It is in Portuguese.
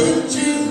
eu